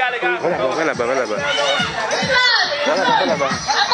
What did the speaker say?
va là-bas, va là-bas. Va là-bas, va là-bas.